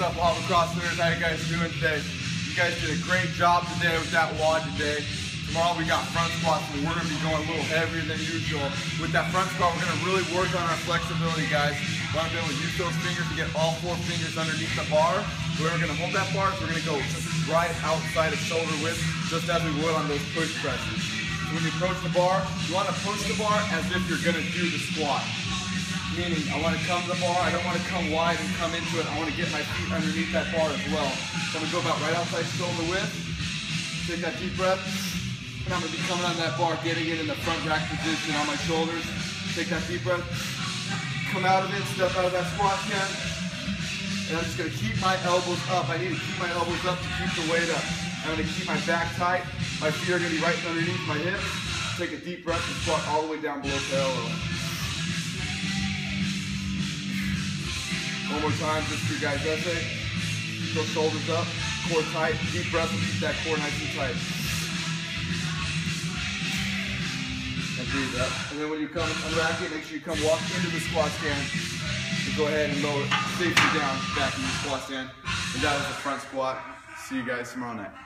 Up, La Habra CrossFitters? How you guys doing today? You guys did a great job today with that WOD today. Tomorrow we got front squats and we're gonna be going a little heavier than usual. With that front squat, we're gonna really work on our flexibility, guys. We wanna be able to use those fingers to get all four fingers underneath the bar. We're gonna hold that bar, so we're gonna go just right outside of shoulder width, just as we would on those push presses. So when you approach the bar, you wanna push the bar as if you're gonna do the squat. Meaning, I want to come the bar, I don't want to come wide and come into it, I want to get my feet underneath that bar as well. So I'm going to go about right outside shoulder width, take that deep breath, and I'm going to be coming on that bar, getting it in the front rack position on my shoulders. Take that deep breath, come out of it, step out of that squat again, and I'm just going to keep my elbows up. I need to keep my elbows up to keep the weight up. I'm going to keep my back tight, my feet are going to be right underneath my hips. Take a deep breath and squat all the way down below parallel. One more time, just for you guys. That's it. Go shoulders up, core tight, deep breath, and keep that core nice and tight. And breathe up. And then when you come unrack it, make sure you come walk into the squat stand. And go ahead and lower safely down back in the squat stand. And that was the front squat. See you guys tomorrow night.